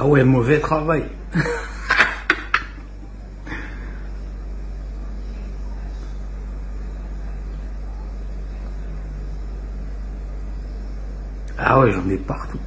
Ah ouais, mauvais travail. ah ouais, j'en ai partout.